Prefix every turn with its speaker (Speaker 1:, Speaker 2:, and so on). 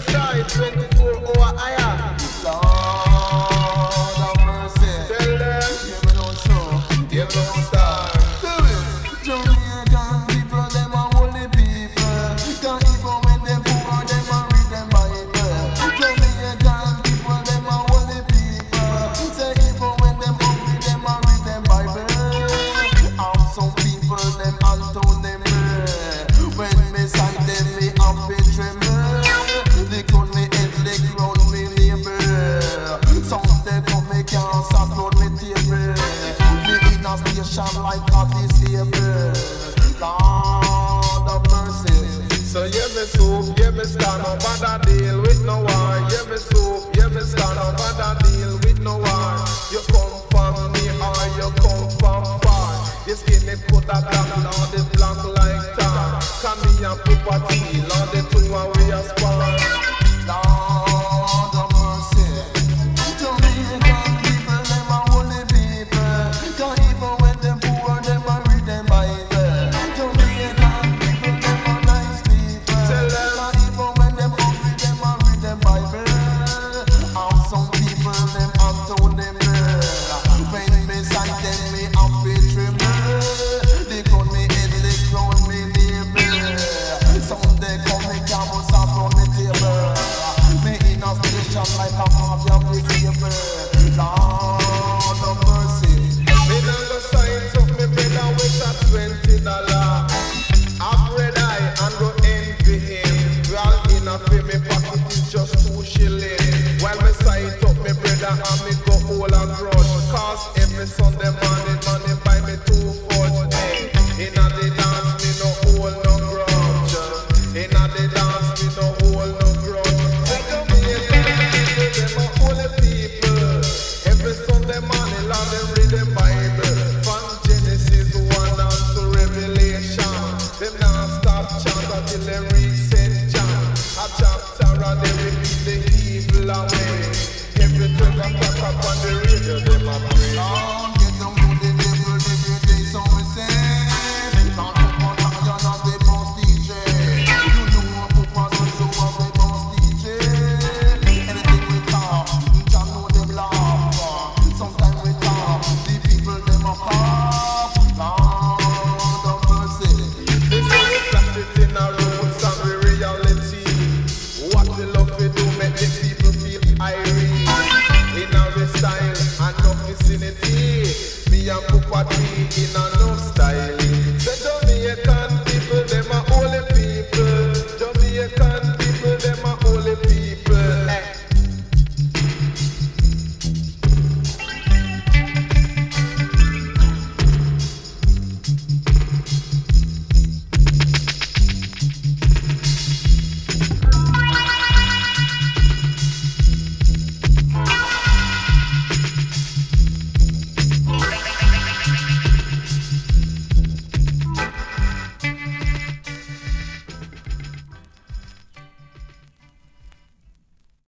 Speaker 1: side me soup, yeah me stand up and I deal with no one. Yeah me soup, yeah me stand up and I deal with no one. You come from me or you come from far. You skinny put a down. and cook a tea
Speaker 2: in a